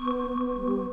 Música